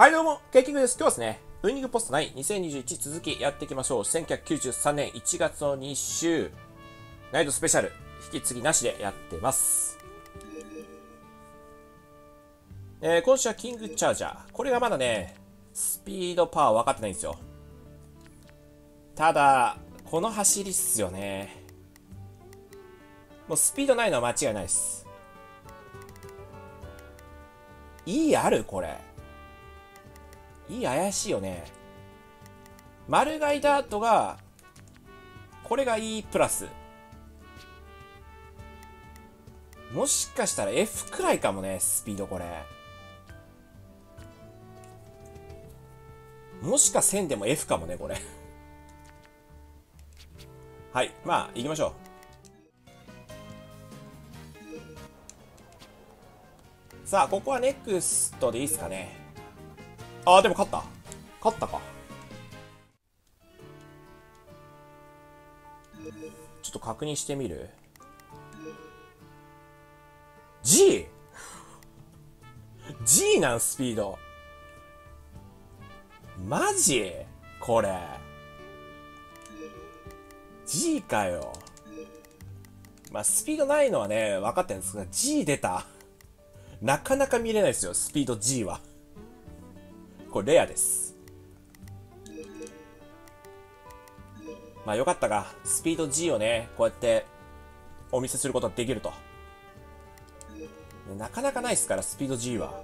はいどうも、ケイキングです。今日はですね、ウイニングポスト9、2021続きやっていきましょう。1993年1月の2週、ナイトスペシャル、引き継ぎなしでやってます。えー、今週はキングチャージャー。これがまだね、スピードパワー分かってないんですよ。ただ、この走りっすよね。もうスピードないのは間違いないです。いいあるこれ。いい怪しいよね。丸ガイダートが、これが E プラス。もしかしたら F くらいかもね、スピードこれ。もしか1000でも F かもね、これ。はい。まあ、行きましょう。さあ、ここはネクストでいいっすかね。ああ、でも勝った。勝ったか。ちょっと確認してみる ?G! G なんスピード。マジ？これ。G かよ。まあ、スピードないのはね、分かってるんですが、G 出た。なかなか見れないですよ、スピード G は。これレアです。まあよかったが、スピード G をね、こうやってお見せすることができると。なかなかないですから、スピード G は。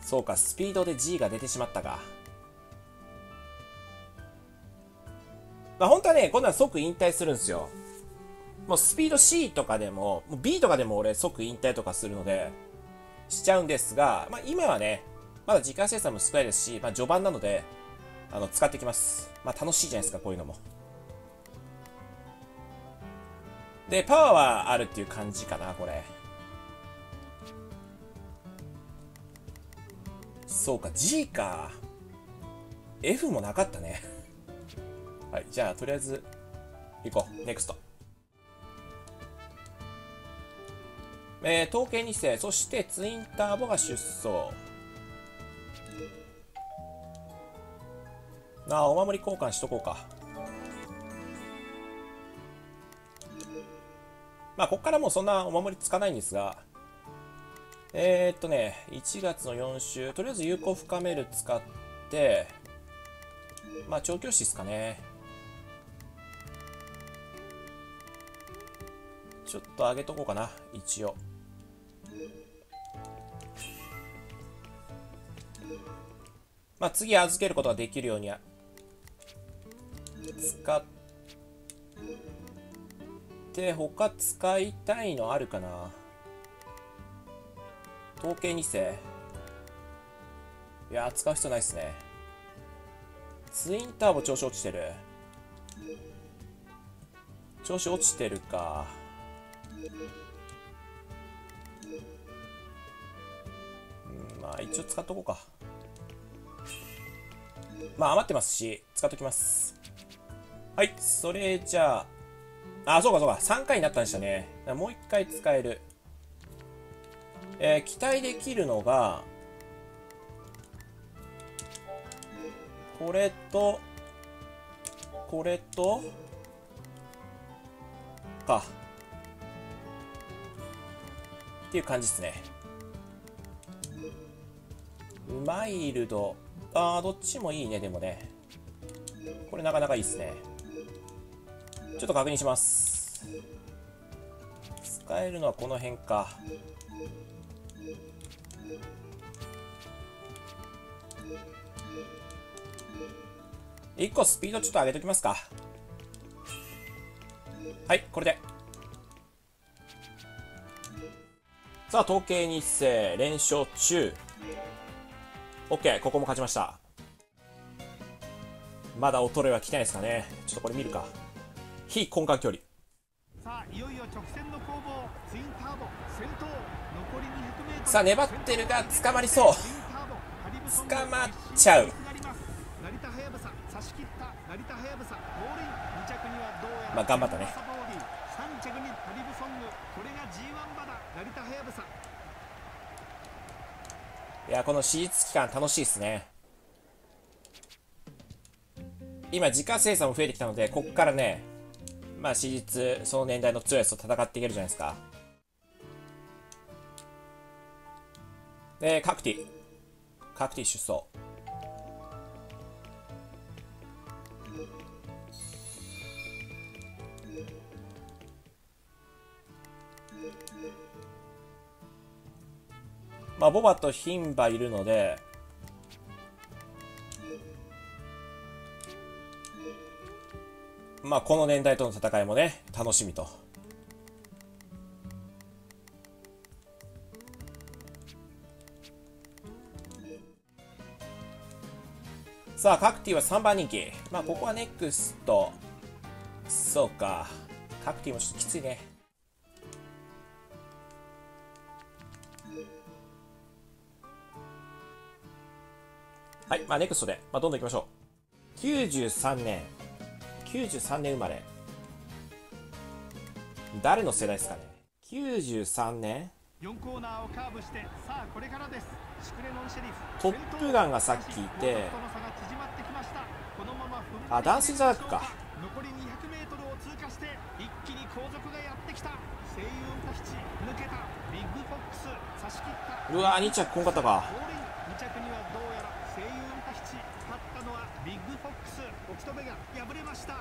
そうか、スピードで G が出てしまったか。まあ本当はね、こんなん即引退するんですよ。もうスピード C とかでも、もう B とかでも俺即引退とかするので、しちゃうんですが、まあ今はね、まだ時間生産も少ないですし、まあ序盤なので、あの、使ってきます。まあ楽しいじゃないですか、こういうのも。で、パワーはあるっていう感じかな、これ。そうか、G か。F もなかったね。はい、じゃあ、とりあえず、行こう。NEXT。えー、統計2世、そしてツインターボが出走。ああ、お守り交換しとこうか。まあ、こっからもうそんなお守りつかないんですが、えー、っとね、1月の4週、とりあえず有効深める使って、まあ、調教師ですかね。ちょっと上げとこうかな、一応。まあ、次預けることができるようには。使って他使いたいのあるかな。統計2世いや使う必要ないっすね。ツインターボ調子落ちてる。調子落ちてるか。うんまあ一応使っとこうかまあ余ってますし、使っときます。はい、それじゃあ、あ、そうかそうか、3回になったんでしたね。もう1回使える。えー、期待できるのが、これと、これと、か。っていう感じですね。マイルド。あー、どっちもいいね、でもね。これなかなかいいっすね。ちょっと確認します。使えるのはこの辺か。1個スピードちょっと上げときますか。はい、これで。さあ、統計日世、連勝中。OK、ここも勝ちました。まだ衰えは来てないですかね。ちょっとこれ見るか。非根幹距離。さあ、いよいよ直線の攻防、ツインターボ、先頭、残り200メートル。さあ、粘ってるが捕まりそう。捕まっちゃう。まあ、頑張ったね。G1 バだ成田はやぶさいやこの手術期間楽しいですね。今自家生産も増えてきたのでここからねまあ史実その年代の強いやつと戦っていけるじゃないですか。でカクティ。カクティ出走。まあ、ボバとヒンバいるので、まあ、この年代との戦いもね、楽しみと。さあ、カクティは3番人気。まあ、ここはネクスト。そうか。カクティもちょっときついね。はい、まあ、ネクストで、まあ、どんどん行きましょう。93年。93年生まれ。誰の世代ですかね ?93 年。4コーナーをカーブしてさあこれからです。シクレノンシェリフ。トップガンがさっきいて。あダンスザークか。残り 200m を通過して一気に後続がやってきた。声優タヒチ抜けた。ビッグフォックス。差し切った。うわ2着こんかったか。2着にはどうやら声優タヒチ勝ったのはビッグフォックスオキトベが敗れましたよ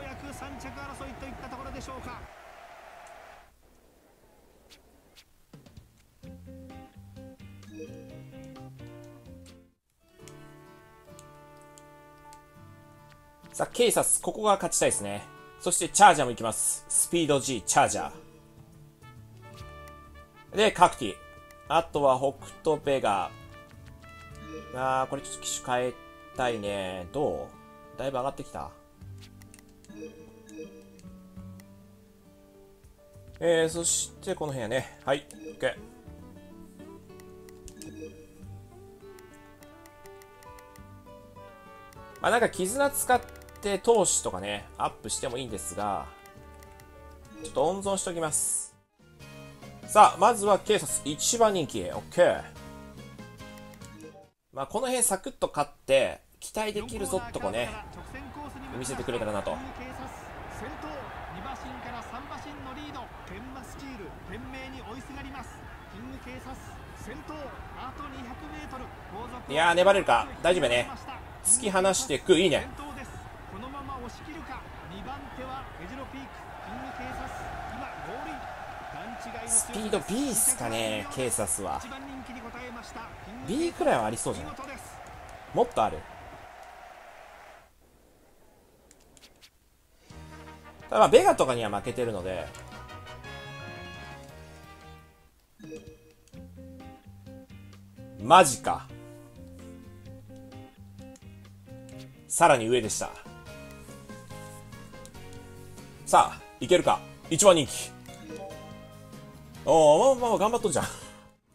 うやく3着争いといったところでしょうかさあ、ケイサス、ここが勝ちたいですね。そして、チャージャーも行きます。スピード G、チャージャー。で、カクティ。あとは、北斗ベガ。あー、これちょっと機種変えたいね。どう？だいぶ上がってきた？えー、そして、この辺やね。はい、OK。まあ、なんか絆使って投手とかね、アップしてもいいんですが、ちょっと温存しときます。さあ、まずは警察1番人気。OK。まあ、この辺サクッと勝って、期待できるぞとこね、見せてくれたらなと。先頭2馬身から3馬身のリード。天馬スチールに追いすがります。キング警察先頭あと 200m いやー粘れるか？大丈夫やね。突き放していく？いいね。このまま押し切るか？2番手はエジロピーク。キング警察今ゴールイン。スピード B っすかね警察は。B くらいはありそうじゃないもっとあるただまあベガとかには負けてるのでマジかさらに上でした。さあ、いけるか？1番人気。おー、まあまあ頑張っとんじゃん。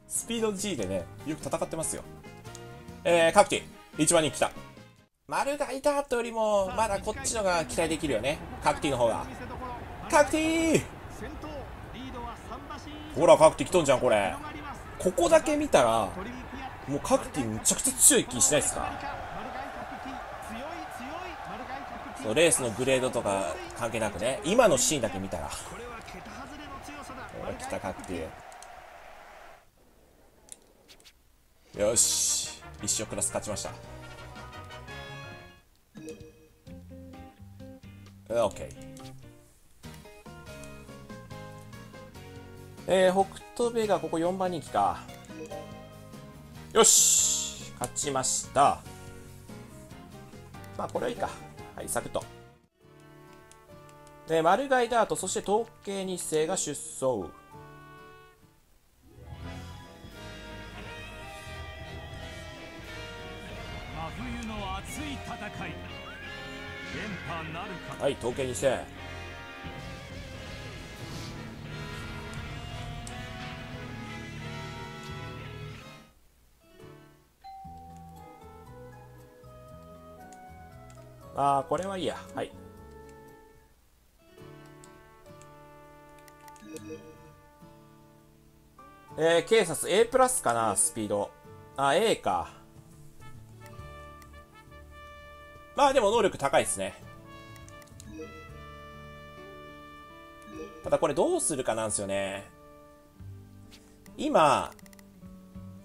スピード G でね、よく戦ってますよ。えー、カクティ、1番人気来た。マルガイタートよりも、まだこっちのが期待できるよね。カクティの方が。カクティほら、カクティ来とんじゃん、これ。ここだけ見たら、もうカクティむちゃくちゃ強い気しないですか？そうレースのグレードとか関係なくね。今のシーンだけ見たら。ほら来たかっていうよし。一生クラス勝ちました OK えー、北斗ベがここ4番人気か。よし。勝ちました。まあこれはいいか。はい、サクッと。で、マルガイダート、そして統計日生が出走。はい、統計日星。ああ、これはいいや。はい。えー、警察 A プラスかな、スピード。あ、A か。まあでも能力高いですね。ただこれどうするかなんですよね。今、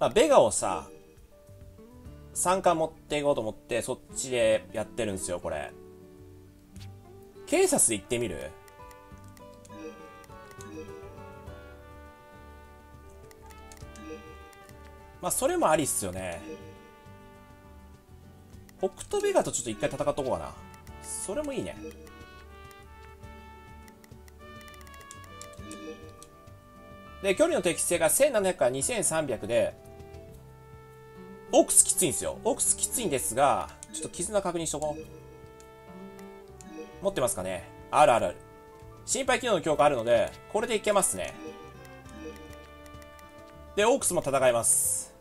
まあ、ベガをさ、3巻持っていこうと思って、そっちでやってるんですよ、これ。警察で行ってみる？まあ、それもありっすよね。北斗ベガとちょっと一回戦っとこうかな。それもいいね。で、距離の適正が1700から2300で、オークスきついんですよ。オークスきついんですが、ちょっと絆確認しとこう。持ってますかね？あるあるある。心配機能の強化あるので、これでいけますね。で、オークスも戦います。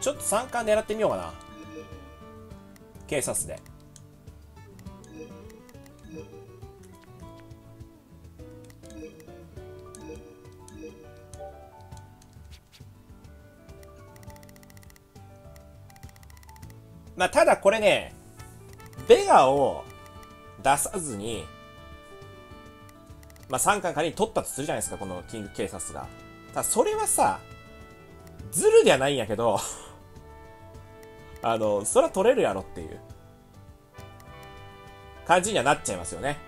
ちょっと3冠狙ってみようかな。警察で。まあ、ただこれね、ベガを出さずに、まあ、3巻仮に取ったとするじゃないですか、このキング警察が。ただ、それはさ、ズルではないんやけど あの、それは取れるやろっていう感じにはなっちゃいますよね。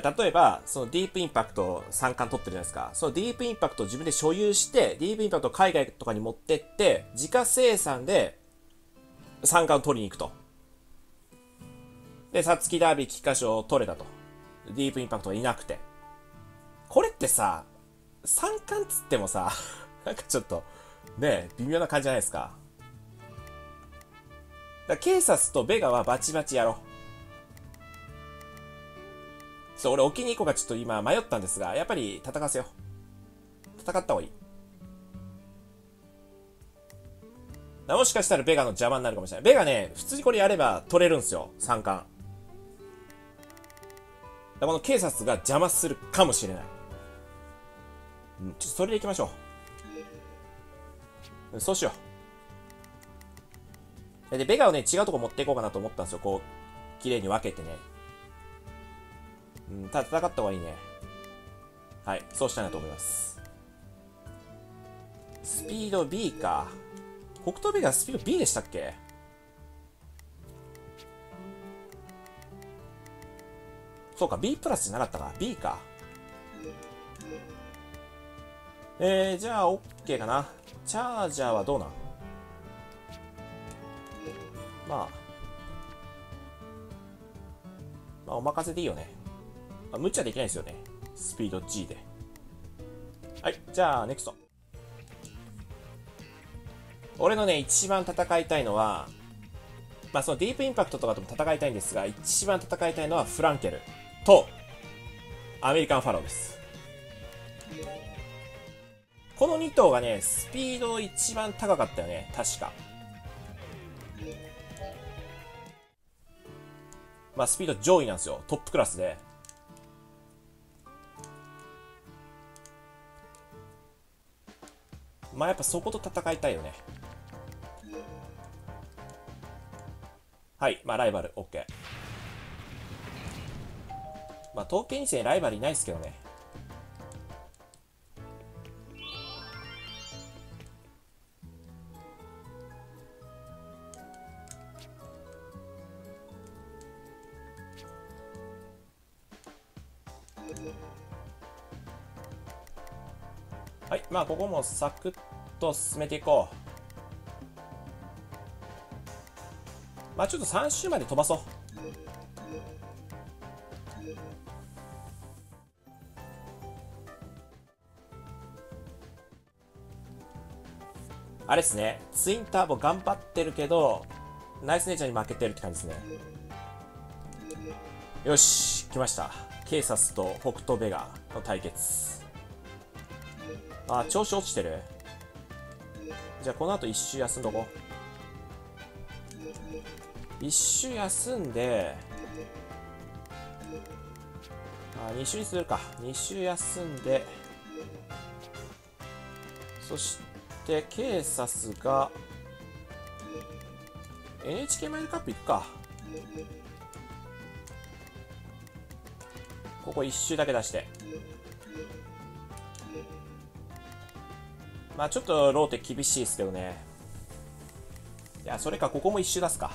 例えば、そのディープインパクト3冠取ってるじゃないですか。そのディープインパクトを自分で所有して、ディープインパクトを海外とかに持ってって、自家生産で3冠を取りに行くと。で、サツキダービー菊花賞を取れたと。ディープインパクトがいなくて。これってさ、3冠つってもさ、なんかちょっと、ね微妙な感じじゃないですか。だケイサスとベガはバチバチやろう。そう、俺置きに行こうかちょっと今迷ったんですが、やっぱり戦わせよう。戦った方がいい。もしかしたらベガの邪魔になるかもしれない。ベガね、普通にこれやれば取れるんですよ。三冠。この警察が邪魔するかもしれない。うん、ちょっとそれでいきましょう。そうしよう。で、ベガをね、違うとこ持っていこうかなと思ったんですよ。こう、綺麗に分けてね。うん、ただ戦った方がいいね。はい、そうしたいなと思います。スピード B か。北東ベガスピード B でしたっけ？そうか、B プラスじゃなかったか。B か。えー、じゃあ OK かな。チャージャーはどうなん？まあ。まあ、お任せでいいよね。まあ、無茶できないですよね。スピード G で。はい、じゃあ、ネクスト。俺のね、一番戦いたいのは、まあそのディープインパクトとかとも戦いたいんですが、一番戦いたいのはフランケルとアメリカンファローです。この2頭がね、スピード一番高かったよね、確か。まあスピード上位なんですよ、トップクラスで。まあやっぱそこと戦いたいよね。はい、まあライバル、OK。まあ統計2世ライバルいないですけどね。ここもサクッと進めていこう。まあちょっと3周まで飛ばそう。あれですね、ツインターボ頑張ってるけど、ナイスネイチャーに負けてるって感じですね。よし、来ました。ケイサスと北斗ベガの対決。あ、調子落ちてる？じゃあこの後一周休んどこ？う。一周休んで、あ2週にするか2週休んでそしてケーサスが NHK マイルカップ行くかここ1周だけ出してまあちょっとローテ厳しいですけどね。いやそれかここも1周出すか。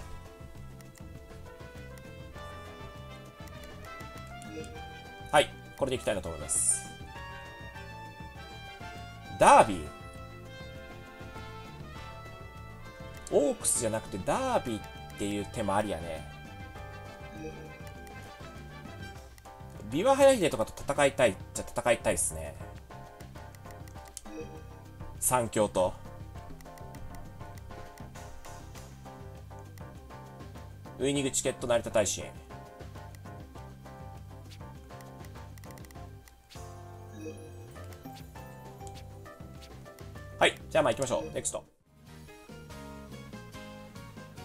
はいこれでいきたいなと思います。ダービー。オークスじゃなくてダービーっていう手もありやね。ビワハヤヒデとかと戦いたいじゃ戦いたいっすね。三強と。ウイニングチケット成田大臣はいじゃあまあ行きましょう。ネクスト。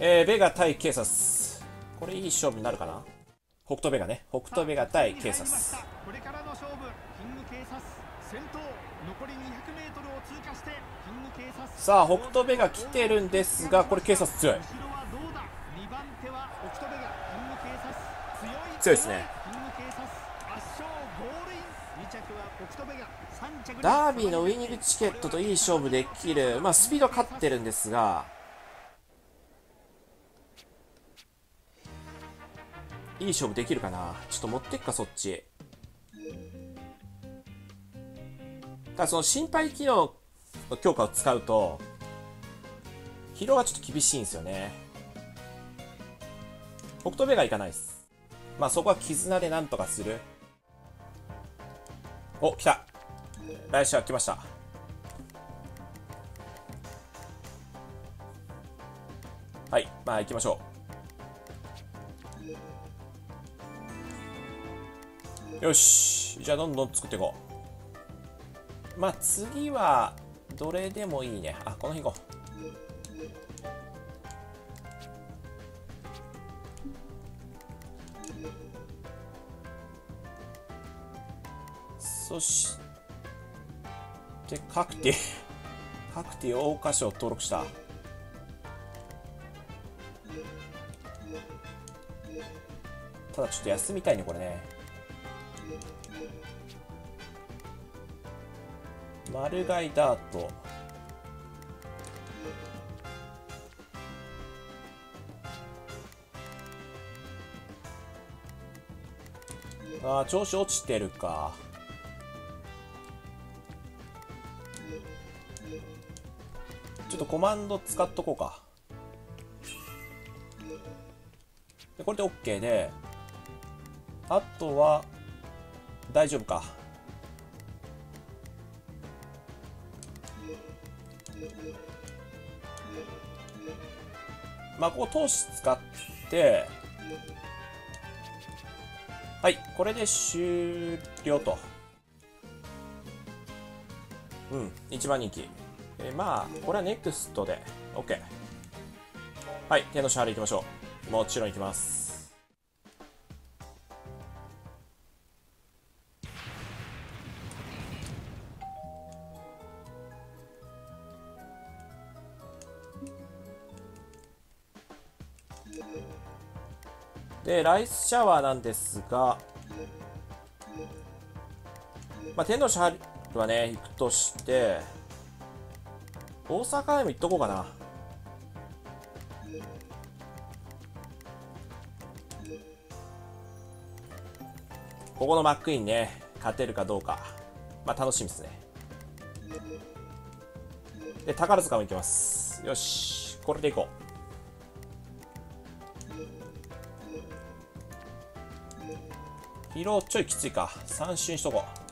えー、ベガ対ケイサスこれいい勝負になるかな？北斗ベガね。北斗ベガ対ケイサスこれからの勝負。キング警察先頭。さあ北斗ベガ来てるんですがこれ警察強い。強いですね。ダービーのウイニングチケットといい勝負できる。まあスピード勝ってるんですが。いい勝負できるかな？ちょっと持ってっかそっち。ただその心配機能強化を使うと疲労がちょっと厳しいんですよね。北斗ベガいかないです。まあそこは絆でなんとかする。お来た。来週は来ました。はいまあ行きましょう。よし。じゃあどんどん作っていこう。まあ次はどれでもいいね。あこの日行こう。そしてカクティ カクティ桜花賞登録した。ただちょっと休みたいねこれね。マルガイダート。あー調子落ちてるか。ちょっとコマンド使っとこうか。でこれで OK で。あとは大丈夫か。まあここ投資使ってはいこれで終了と。うん一番人気。えーまあこれはネクストで。OK はい手の支払い行きましょう。もちろん行きます。でライスシャワーなんですがまあ天の支払いはね行くとして大阪へも行っとこうかな。ここのマックインね勝てるかどうか。まあ楽しみですね。で宝塚も行きます。よしこれで行こう。疲労ちょいきついか。3周にしとこう。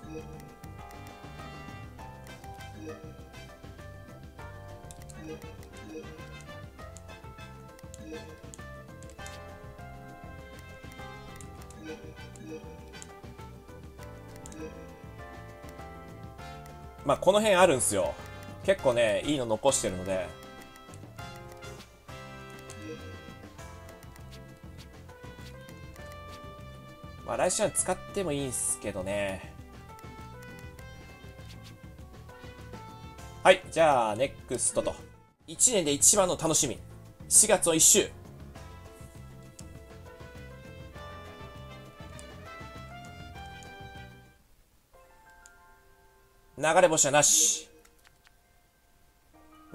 まあこの辺あるんすよ。結構ねいいの残してるので。来週は使ってもいいんすけどね。はい、じゃあ、ネクストと。1年で一番の楽しみ。4月の1週。流れ星はなし。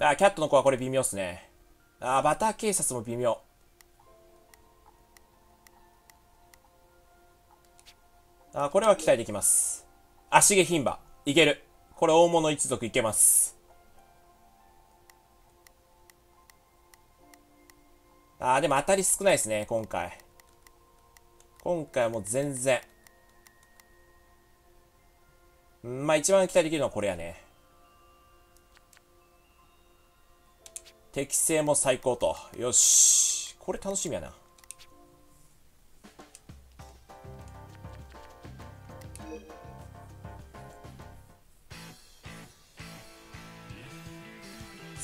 あ、キャットの子はこれ微妙っすね。あ、バター警察も微妙。あ、これは期待できます。足毛牝馬。いける。これ大物一族いけます。あー、でも当たり少ないですね、今回。今回はもう全然。んまあ一番期待できるのはこれやね。適性も最高と。よし。これ楽しみやな。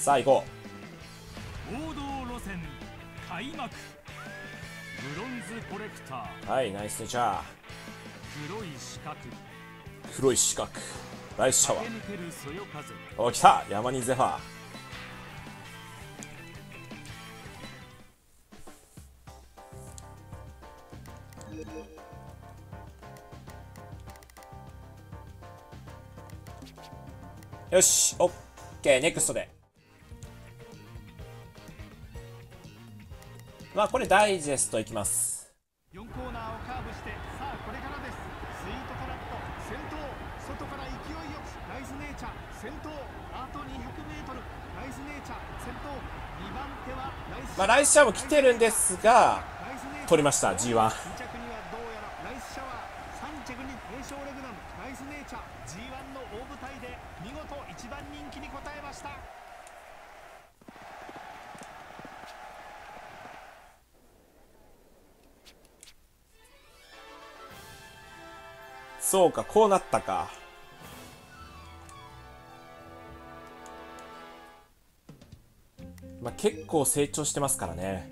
さあ行こう。王道路線開幕。ブロンズコレクター。はいナイスじゃあ黒い四角。黒い四角。ライスシャワー。お来た。山にゼファー。よし、オッケー、ネクストで。まあこれダイジェストいきます。4コーナーをカーブしてさあこれからです。スイートトラット先頭。外から勢いよくライスネイチャー先頭。あと 200m ライスネイチャー先頭。2番手はライスまあライスシャワーも来てるんですが取りました G1 そうか、こうなったか。まあ、結構成長してますからね。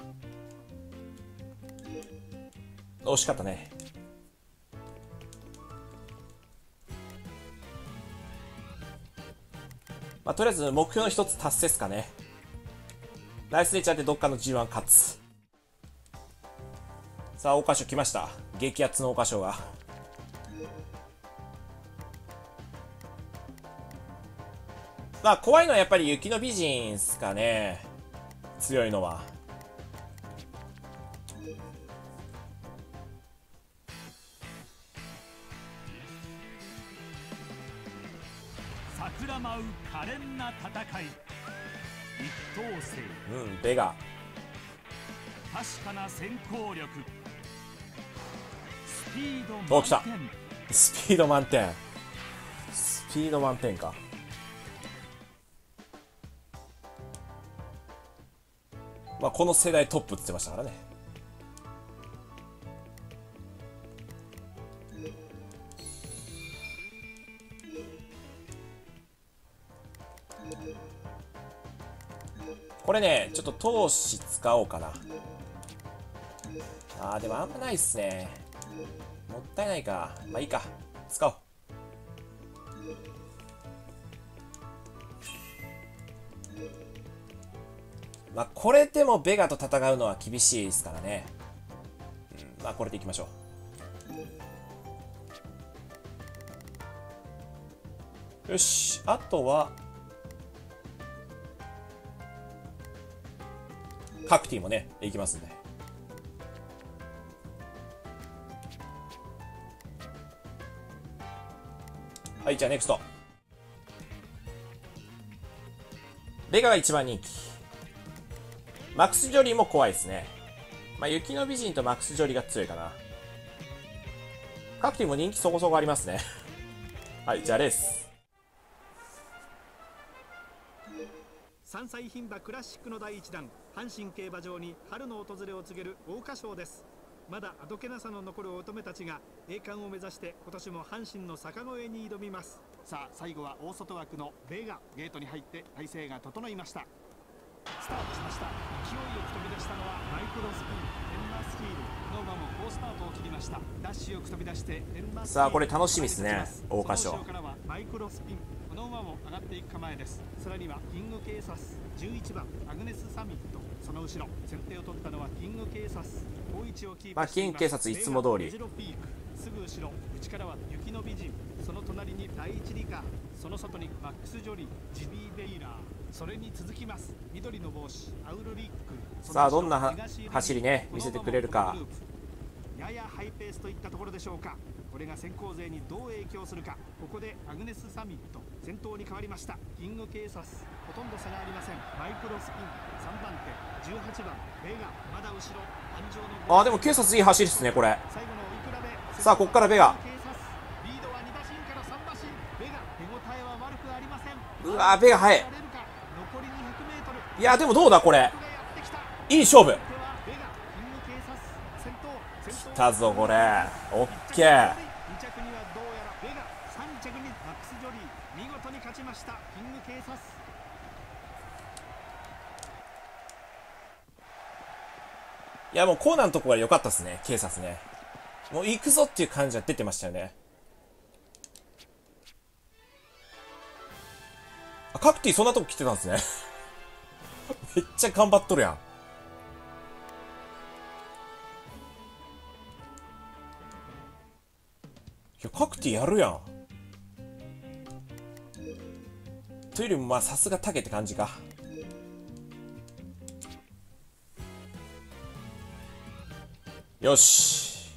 惜しかったね。まあ、とりあえず目標の一つ達成ですかね。ナイスネイチャーでどっかの G1 勝つ。さあ、桜花賞来ました。激アツの桜花賞が。まあ怖いのはやっぱり雪の美人っすかね。強いのは。桜舞う可憐な戦い。一等星。うんベガ。確かな先行力。スピード満点。スピード満点。スピード満点かまあ、この世代トップって言ってましたからね。これね、ちょっと投資使おうかな。あー、でもあんまないっすね。もったいないか。まあいいか。使おう。これでもベガと戦うのは厳しいですからね。うん、まあ、これでいきましょう。よし、あとは、カクティもね、いきますんで。はい、じゃあネクスト。ベガが一番人気。マックス・ジョリーも怖いですね。まあ、雪の美人とマックス・ジョリーが強いかな。カクティも人気そこそこありますね。はい、じゃあレース。3歳牝馬クラシックの第1弾阪神競馬場に春の訪れを告げる桜花賞ですまだあどけなさの残る乙女たちが栄冠を目指して今年も阪神の坂越えに挑みますさあ最後は大外枠のベガゲートに入って体勢が整いましたスタートしました。勢いよく飛び出したのはマイクロスピンエンマスキール。ノーマも好スタートを切りました。ダッシュよく飛び出してエンマスキールさあこれ楽しみですね。桜花賞。からはマイクロスピン。この馬も上がっていく構えです。さらにはキングケイサス。11番アグネスサミット。その後ろ。先手を取ったのはキングケイサス。好位置をキープまあキング警察いつも通り。すぐ後ろ。内からは雪の美人。その隣に第一リカその外にマックス・ジョリー。ジビー・ベイラーそれに続きます。緑の帽子アウルリック。さあどんなは走りね見せてくれるか。ややハイペースといったところでしょうか。これが先行勢にどう影響するか。ここでアグネスサミット。先頭に変わりました。キングケイサス。ほとんど差がありません。マイクロスピン。3番手。18番。ベガ。まだ後ろ。安城のあでも警察いい走りですねこれ。さあここからベガ。警察リードは2馬身から3馬身。ベガ。手応えは悪くありません。うわベガ速い残り200メートルいやでもどうだこれ。いい勝負。ではベガキング警察先頭先頭来たぞこれ。オッケー・いやもうコーナーのとこが良かったですね警察ね。もう行くぞっていう感じは出てましたよね。あカクティそんなとこ来てたんですね。めっちゃ頑張っとるやん。いやカクティやるやん。というよりもまあさすがタケって感じか。よし。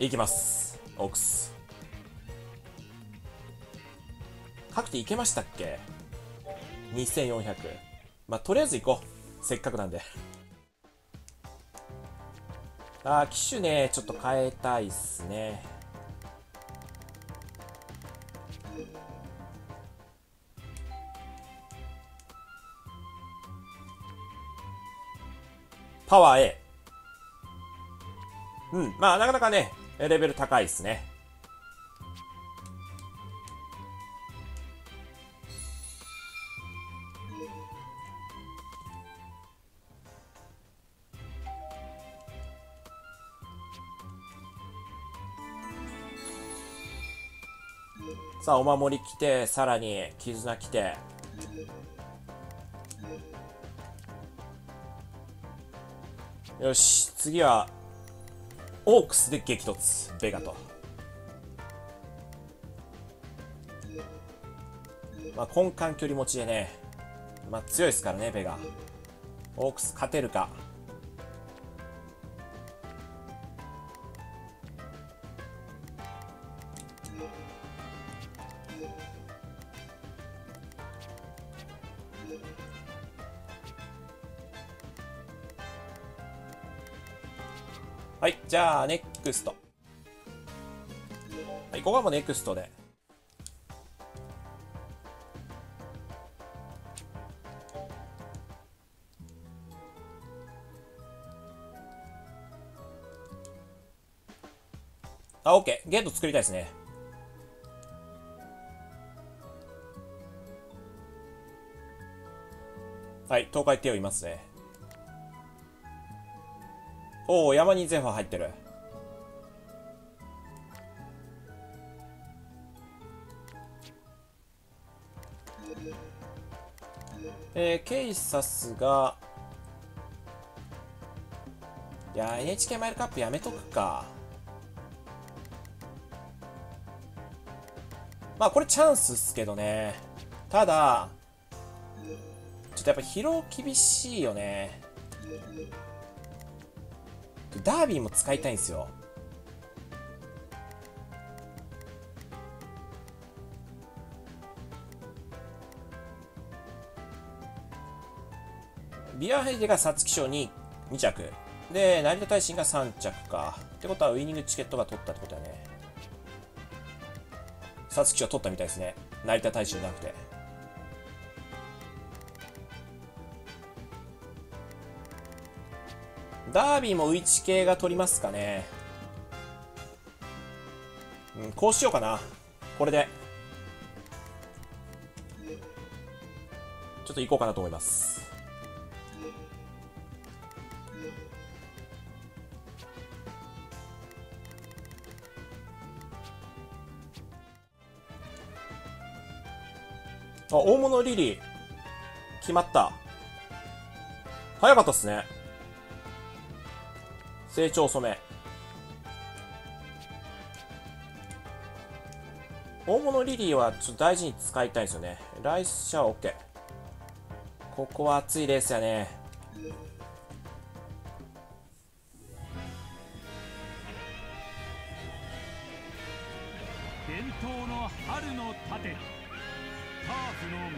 いきます。オークス。カクティいけましたっけ？2400まあとりあえず行こう。せっかくなんで。あー機種ねちょっと変えたいっすね。パワー A うんまあなかなかねレベル高いっすね。さあお守り来てさらに絆来て。よし次はオークスで激突。ベガと。まあ根幹距離持ちでね。まあ強いですからねベガ。オークス勝てるか。はい、じゃあ、ネクスト。はい、ここはもうネクストで。あ、OK。ゲート作りたいですね。はい、東海帝王いますね。おお、山にゼファー入ってる。えー、ケイサスが、いやー、NHK マイルカップやめとくか。まあ、これチャンスっすけどね。ただ、ちょっとやっぱ疲労厳しいよね。ダービーも使いたいんですよ。ビアヘイデが皐月賞に2着。で、成田大臣が3着か。ってことはウイニングチケットが取ったってことだね。皐月賞取ったみたいですね。成田大臣じゃなくて。ダービーもウイチ系が取りますかね。うん、こうしようかな。これで。ちょっと行こうかなと思います。あ、大物リリー。決まった。早かったっすね。成長染め。大物リリーはちょっと大事に使いたいんですよね。来社は OK。ここは熱いレースやね。伝統の春の盾ターフの盟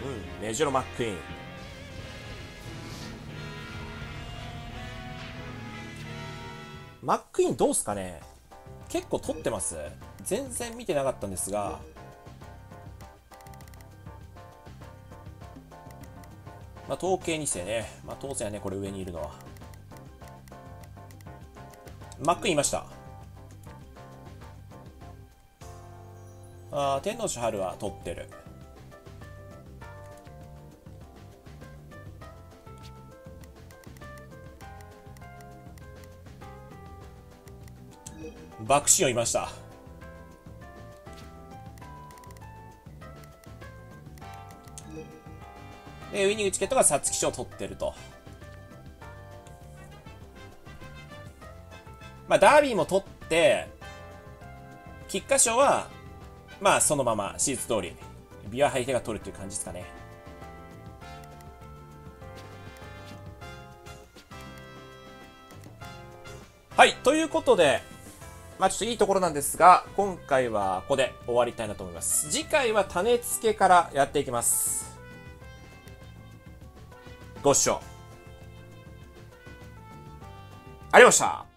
友うんメジロマックイーンマックイーンどうすかね？結構取ってます。全然見てなかったんですが。まあ統計にしてね。まあ当然やねこれ上にいるのは。マックインいました。あ天皇賞春は取ってる。爆心をいました。でウィニングチケットが皐月賞を取ってると。まあダービーも取って菊花賞はまあそのまま手術通りビアハイテが取るっていう感じですかね。はいということでまあちょっといいところなんですが、今回はここで終わりたいなと思います。次回は種付けからやっていきます。ご視聴ありがとうございました。